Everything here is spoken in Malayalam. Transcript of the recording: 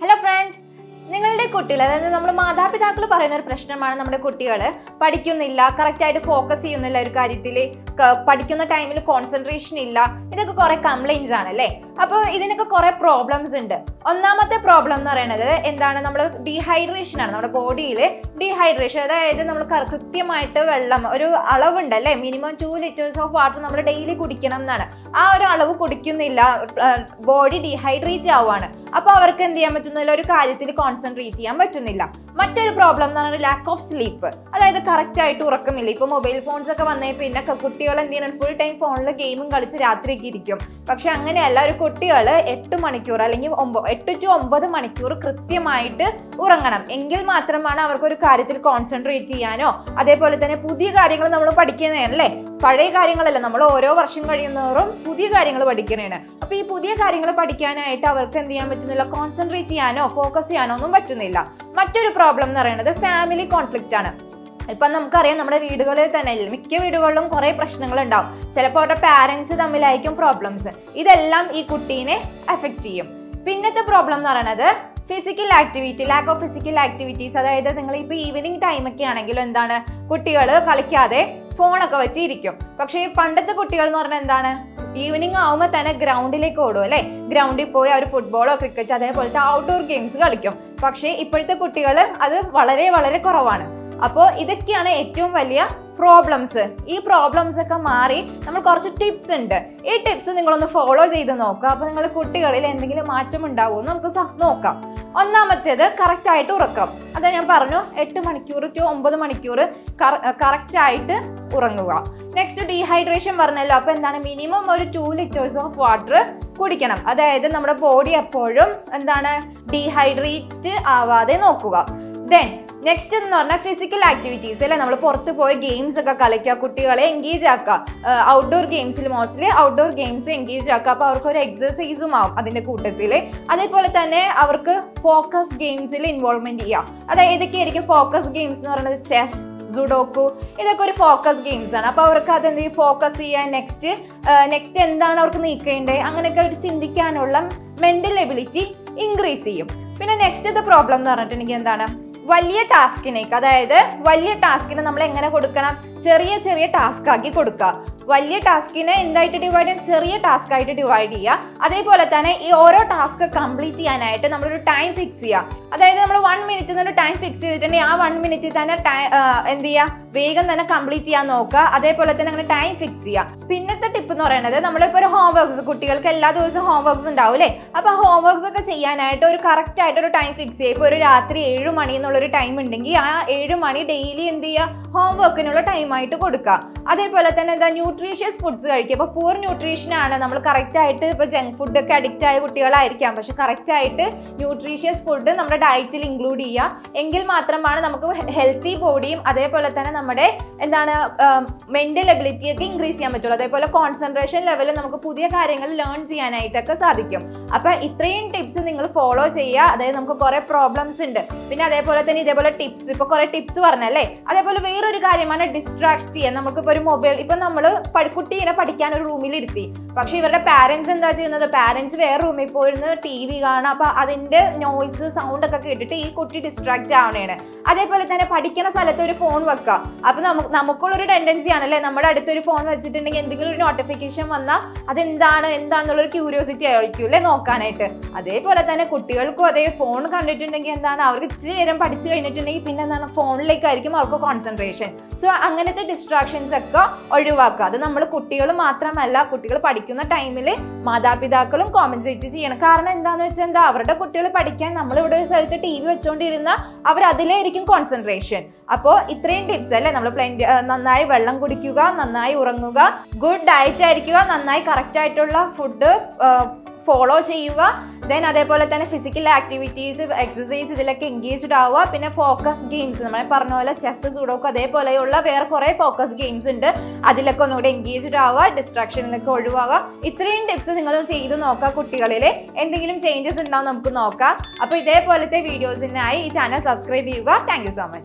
ഹലോ ഫ്രണ്ട്സ് നിങ്ങളുടെ കുട്ടികൾ അതായത് നമ്മൾ മാതാപിതാക്കൾ പറയുന്ന ഒരു പ്രശ്നമാണ് നമ്മുടെ കുട്ടികൾ പഠിക്കുന്നില്ല കറക്റ്റായിട്ട് ഫോക്കസ് ചെയ്യുന്നില്ല ഒരു കാര്യത്തിൽ പഠിക്കുന്ന ടൈമിൽ കോൺസെൻട്രേഷൻ ഇല്ല ഇതൊക്കെ കുറെ ആണ് അല്ലേ? അപ്പോൾ ഇതിനൊക്കെ കുറേ പ്രോബ്ലംസ് ഉണ്ട്. ഒന്നാമത്തെ പ്രോബ്ലം എന്ന് പറയുന്നത് എന്താണ്? നമ്മൾ ഡീഹൈഡ്രേഷൻ ആണ്. നമ്മുടെ ബോഡിയിൽ ഡീഹൈഡ്രേഷൻ അതായത് നമ്മൾ കൃത്യമായിട്ട് വെള്ളം ഒരു അളവുണ്ട് അല്ലേ? Minimum two litres of water നമ്മൾ ഡെയിലി കുടിക്കണം എന്നാണ്. ആ ഒരു അളവ് കുടിക്കുന്നില്ല ബോഡി ഡീഹൈഡ്രേറ്റ് ആവുകയാണ് അപ്പോൾ അവർക്ക് എന്ത് ചെയ്യാൻ പറ്റുന്നില്ല? ഒരു കാര്യത്തിൽ കോൺസെൻട്രേറ്റ് ചെയ്യാൻ പറ്റുന്നില്ല. മറ്റൊരു പ്രോബ്ലം എന്ന് പറയുന്നത് ലാക്ക് ഓഫ് സ്ലീപ്പ് അതായത് കറക്റ്റ് ആയിട്ട് ഉറക്കമില്ല. ഇപ്പോൾ മൊബൈൽ ഫോൺസ് ഒക്കെ വന്നേ പിന്നെ കുട്ടികൾ എന്ത് ചെയ്യണം? ഫുൾ ടൈം ഫോണിൽ ഗെയിമും കളിച്ച് രാത്രിയൊക്കെ ഇരിക്കും. പക്ഷെ അങ്ങനെയല്ല ഒരു കുട്ടികൾ എട്ട് മണിക്കൂർ അല്ലെങ്കിൽ ഒമ്പത് എട്ട് ടു ഒമ്പത് മണിക്കൂർ കൃത്യമായിട്ട് ഉറങ്ങണം. എങ്കിൽ മാത്രമാണ് അവർക്ക് ഒരു കാര്യത്തിൽ കോൺസെൻട്രേറ്റ് ചെയ്യാനോ അതേപോലെ തന്നെ പുതിയ കാര്യങ്ങൾ നമ്മൾ പഠിക്കുന്നതല്ലേ? പഴയ കാര്യങ്ങളല്ല. നമ്മൾ ഓരോ വർഷം കഴിയുന്നവരും പുതിയ കാര്യങ്ങൾ പഠിക്കുന്നതാണ്. അപ്പൊ ഈ പുതിയ കാര്യങ്ങൾ പഠിക്കാനായിട്ട് അവർക്ക് എന്ത് ചെയ്യാൻ പറ്റുന്നില്ല? കോൺസെൻട്രേറ്റ് ചെയ്യാനോ ഫോക്കസ് ചെയ്യാനോ ഒന്നും പറ്റുന്നില്ല. മറ്റൊരു പ്രോബ്ലം എന്ന് പറയുന്നത് ഫാമിലി കോൺഫ്ലിക്റ്റ് ആണ്. ഇപ്പൊ നമുക്കറിയാം നമ്മുടെ വീടുകളിൽ തന്നെ മിക്ക വീടുകളിലും കുറേ പ്രശ്നങ്ങൾ ഉണ്ടാവും ചിലപ്പോൾ അവരുടെ പാരന്റ്സ് തമ്മിലായിരിക്കും പ്രോബ്ലംസ് ഇതെല്ലാം ഈ കുട്ടീനെ എഫക്റ്റ് ചെയ്യും. പിന്നത്തെ പ്രോബ്ലം എന്ന് പറയുന്നത് physical activity lack of physical activities അതായത് നിങ്ങൾ ഇപ്പോൾ ഈവനിങ് ടൈമൊക്കെ ആണെങ്കിലും എന്താണ്? കുട്ടികൾ കളിക്കാതെ ഫോണൊക്കെ വെച്ച് ഇരിക്കും പക്ഷേ ഈ പണ്ടത്തെ കുട്ടികൾ എന്ന് പറഞ്ഞാൽ എന്താണ്? ഈവനിങ് ആവുമ്പോൾ തന്നെ ഗ്രൗണ്ടിലേക്ക് ഓടും അല്ലേ? ഗ്രൗണ്ടിൽ പോയി അവർ ഫുട്ബോളോ ക്രിക്കറ്റ് അതേപോലത്തെ ഔട്ട്ഡോർ ഗെയിംസ് കളിക്കും. പക്ഷേ ഇപ്പോഴത്തെ കുട്ടികൾ അത് വളരെ വളരെ കുറവാണ്. അപ്പോൾ ഇതൊക്കെയാണ് ഏറ്റവും വലിയ പ്രോബ്ലംസ് ഈ പ്രോബ്ലംസ് ഒക്കെ മാറി നമ്മൾ കുറച്ച് ടിപ്സ് ഉണ്ട്. ഈ ടിപ്സ് നിങ്ങളൊന്ന് ഫോളോ ചെയ്ത് നോക്കുക. അപ്പോൾ നിങ്ങൾ കുട്ടികളിൽ എന്തെങ്കിലും മാറ്റം ഉണ്ടാവുമെന്ന് നമുക്ക് നോക്കാം. ഒന്നാമത്തേത് കറക്റ്റായിട്ട് ഉറക്കം. അത് ഞാൻ പറഞ്ഞു എട്ട് മണിക്കൂർ ടു ഒമ്പത് മണിക്കൂർ കറ ആയിട്ട് ഉറങ്ങുക. നെക്സ്റ്റ് ഡീഹൈഡ്രേഷൻ പറഞ്ഞല്ലോ. അപ്പോൾ എന്താണ്? മിനിമം ഒരു ടു ലിറ്റേഴ്സ് ഓഫ് വാട്ടർ കുടിക്കണം. അതായത് നമ്മുടെ ബോഡി എപ്പോഴും എന്താണ്? ഡീഹൈഡ്രേറ്റ് ആവാതെ നോക്കുക. ദെൻ നെക്സ്റ്റ് എന്ന് പറഞ്ഞാൽ ഫിസിക്കൽ ആക്ടിവിറ്റീസ് അല്ലെ? നമ്മൾ പുറത്ത് പോയി ഗെയിംസ് ഒക്കെ കളിക്കുക കുട്ടികളെ എൻഗേജ് ആക്കുക. ഔട്ട്ഡോർ ഗെയിംസിൽ മോസ്റ്റ്ലി ഔട്ട്ഡോർ ഗെയിംസ് എൻഗേജ് ആക്കുക. അപ്പോൾ അവർക്ക് ഒരു എക്സസൈസും ആവും അതിന്റെ കൂട്ടത്തിൽ അതേപോലെ തന്നെ അവർക്ക് ഫോക്കസ് ഗെയിംസിൽ ഇൻവോൾവ്മെന്റ് ചെയ്യുക. അതായത് ഏതൊക്കെയായിരിക്കും ഫോക്കസ് ഗെയിംസ് എന്ന് പറയുന്നത് ചെസ് സുഡോക്കു ഇതൊക്കെ ഒരു ഫോക്കസ് ഗെയിംസ് ആണ്. അപ്പോൾ അവർക്ക് അതെന്ത് ഫോക്കസ് ചെയ്യാൻ നെക്സ്റ്റ് നെക്സ്റ്റ് എന്താണ് അവർക്ക് നീക്കേണ്ടത്? അങ്ങനെയൊക്കെ അവർ ചിന്തിക്കാനുള്ള മെന്റൽ എബിലിറ്റി ഇൻക്രീസ് ചെയ്യും. പിന്നെ നെക്സ്റ്റ് പ്രോബ്ലം എന്ന് പറഞ്ഞിട്ടുണ്ടെങ്കിൽ എന്താണ്? വലിയ ടാസ്കിനേക്ക് അതായത് വലിയ ടാസ്കിനെ നമ്മൾ എങ്ങനെ കൊടുക്കണം? ചെറിയ ചെറിയ ടാസ്ക് ആക്കി കൊടുക്കുക. വലിയ ടാസ്കിനെ എന്തായിട്ട് ഡിവൈഡ് ചെയ്യാം? ചെറിയ ടാസ്ക് ആയിട്ട് ഡിവൈഡ് ചെയ്യുക അതേപോലെ തന്നെ ഈ ഓരോ ടാസ്ക് കംപ്ലീറ്റ് ചെയ്യാനായിട്ട് നമ്മളൊരു ടൈം ഫിക്സ് ചെയ്യുക അതായത് നമ്മൾ വൺ മിനിറ്റ് എന്നൊരു ടൈം ഫിക്സ് ചെയ്തിട്ടുണ്ടെങ്കിൽ ആ വൺ മിനിറ്റിൽ തന്നെ എന്ത് ചെയ്യുക വേഗം തന്നെ കംപ്ലീറ്റ് ചെയ്യാൻ നോക്കുക. അതേപോലെ തന്നെ അങ്ങനെ ടൈം ഫിക്സ് ചെയ്യുക. പിന്നത്തെ ടിപ്പ് എന്ന് പറയുന്നത് നമ്മളിപ്പോൾ ഒരു ഹോം വർക്ക്സ് കുട്ടികൾക്ക് എല്ലാ ദിവസവും ഹോം വർക്ക്സ് ഉണ്ടാവും അല്ലേ? അപ്പോൾ ഹോം വർക്ക്സ് ഒക്കെ ചെയ്യാനായിട്ട് ഒരു കറക്റ്റ് ആയിട്ട് ഒരു ടൈം ഫിക്സ് ചെയ്യുക. ഇപ്പോൾ ഒരു രാത്രി ഏഴ് മണി എന്നുള്ളൊരു ടൈം ഉണ്ടെങ്കിൽ ആ ഏഴ് മണി ഡെയിലി എന്ത് ചെയ്യുക? ഹോം വർക്കിനുള്ള ടൈമായിട്ട് കൊടുക്കുക. അതേപോലെ തന്നെ എന്താ? ന്യൂട്രീഷ്യസ് ഫുഡ്സ് കഴിക്കുക. ഇപ്പോൾ പൂർ ന്യൂട്രീഷൻ ആണ്. നമ്മൾ കറക്റ്റ് ആയിട്ട് ഇപ്പോൾ ജങ്ക് ഫുഡ് ഒക്കെ അഡിക്റ്റ് ആയ കുട്ടികളായിരിക്കാം. പക്ഷെ കറക്റ്റ് ആയിട്ട് ന്യൂട്രീഷ്യസ് ഫുഡ് നമ്മുടെ ഡയറ്റിൽ ഇൻക്ലൂഡ് ചെയ്യുക. എങ്കിൽ മാത്രമാണ് നമുക്ക് ഹെൽത്തി ബോഡിയും അതേപോലെ തന്നെ നമ്മുടെ എന്താണ് മെന്റൽ എബിലിറ്റി ഒക്കെ ഇൻക്രീസ് ചെയ്യാൻ പറ്റുള്ളൂ. അതേപോലെ കോൺസെൻട്രേഷൻ ലെവലിൽ നമുക്ക് പുതിയ കാര്യങ്ങൾ ലേൺ ചെയ്യാനായിട്ടൊക്കെ സാധിക്കും. അപ്പൊ ഇത്രയും ടിപ്സ് നിങ്ങൾ ഫോളോ ചെയ്യുക. അതായത് നമുക്ക് കുറെ പ്രോബ്ലംസ് ഉണ്ട്. പിന്നെ അതേപോലെ തന്നെ ഇതേപോലെ ടിപ്സ് ഇപ്പൊ കുറെ ടിപ്സ് പറഞ്ഞല്ലേ? അതേപോലെ വേറൊരു കാര്യമാണ് ഡിസ്ട്രാക്ട് ചെയ്യാൻ. നമുക്കിപ്പോൾ ഒരു മൊബൈൽ ഇപ്പൊ നമ്മൾ കുട്ടീനെ പഠിക്കാൻ ഒരു റൂമിൽ ഇരുത്തി. പക്ഷെ ഇവരുടെ പാരന്റ്സ് എന്താ ചെയ്യുന്നത്? പാരന്റ്സ് വേറെ റൂമിൽ പോയിരുന്ന് ടി വി കാണാം അപ്പൊ അതിന്റെ നോയ്സ് സൗണ്ട് ഒക്കെ കേട്ടിട്ട് ഈ കുട്ടി ഡിസ്ട്രാക്ട് ആവണേണ്. അതേപോലെ തന്നെ പഠിക്കുന്ന സ്ഥലത്ത് ഒരു ഫോൺ വെക്കുക. അപ്പൊ നമുക്ക് നമുക്കുള്ളൊരു ടെൻഡൻസി ആണല്ലേ നമ്മുടെ അടുത്തൊരു ഫോൺ വെച്ചിട്ടുണ്ടെങ്കിൽ എന്തെങ്കിലും ഒരു നോട്ടിഫിക്കേഷൻ വന്നാൽ അതെന്താണ്? എന്താണെന്നുള്ളൊരു ക്യൂരിയോസിറ്റി ആയിരിക്കും അല്ലേ? നോക്കാനായിട്ട്. അതേപോലെ തന്നെ കുട്ടികൾക്കും അതേ ഫോൺ കണ്ടിട്ടുണ്ടെങ്കിൽ എന്താണ്? അവർക്ക് ഇച്ചിരി നേരം പഠിച്ചു കഴിഞ്ഞിട്ടുണ്ടെങ്കിൽ പിന്നെ എന്താണ്? ഫോണിലേക്കായിരിക്കും അവർക്ക് കോൺസെൻട്രേഷൻ സോ അങ്ങനത്തെ ഡിസ്ട്രാക്ഷൻസ് ഒക്കെ ഒഴിവാക്കുക. അത് നമ്മൾ കുട്ടികൾ മാത്രമല്ല കുട്ടികൾ പഠിക്കുന്ന ടൈമിൽ മാതാപിതാക്കളും കോമ്പൻസേറ്റ് ചെയ്യണം. കാരണം എന്താണെന്ന് വെച്ചാൽ എന്താ? അവരുടെ കുട്ടികൾ പഠിക്കാൻ നമ്മൾ ഇവിടെ ഒരു സ്ഥലത്ത് ടി വി വെച്ചുകൊണ്ടിരുന്ന അവർ അതിലായിരിക്കും കോൺസെൻട്രേഷൻ അപ്പോൾ ഇത്രയും ടിപ്സ് അല്ലേ? നമ്മൾ പ്ലെയിൻ നന്നായി വെള്ളം കുടിക്കുക നന്നായി ഉറങ്ങുക ഗുഡ് ഡയറ്റ് ആയിരിക്കുക നന്നായി കറക്റ്റ് ആയിട്ടുള്ള ഫുഡ് ഫോളോ ചെയ്യുക. ദെൻ അതേപോലെ തന്നെ ഫിസിക്കൽ ആക്ടിവിറ്റീസ് എക്സസൈസ് ഇതിലൊക്കെ എൻഗേജ്ഡ് ആവുക. പിന്നെ ഫോക്കസ് ഗെയിംസ് നമ്മളെ പറഞ്ഞ പോലെ ചെസ് സൂഡോക്ക് അതേപോലെയുള്ള വേറെ കുറേ ഫോക്കസ് ഗെയിംസ് ഉണ്ട്. അതിലൊക്കെ ഒന്നുകൂടെ എൻഗേജ്ഡ് ആവുക ഡിസ്ട്രാക്ഷനിലൊക്കെ ഒഴിവാകുക. ഇത്രയും ടിപ്സ് നിങ്ങൾ ചെയ്ത് നോക്കുക കുട്ടികളിൽ എന്തെങ്കിലും ചേഞ്ചസ് ഉണ്ടാവും നമുക്ക് നോക്കാം. അപ്പോൾ ഇതേപോലത്തെ വീഡിയോസിനായി ഈ ചാനൽ സബ്സ്ക്രൈബ് ചെയ്യുക. Thank so much